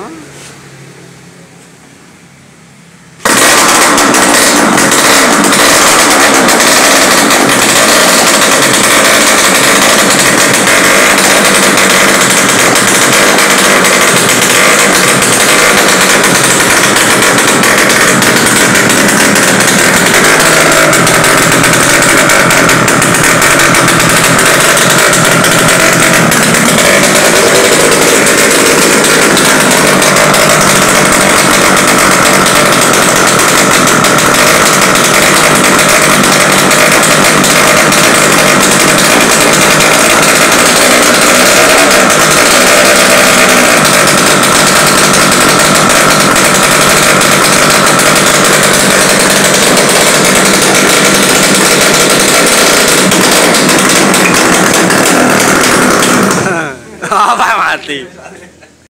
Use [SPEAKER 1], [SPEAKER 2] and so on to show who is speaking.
[SPEAKER 1] Huh? Chate.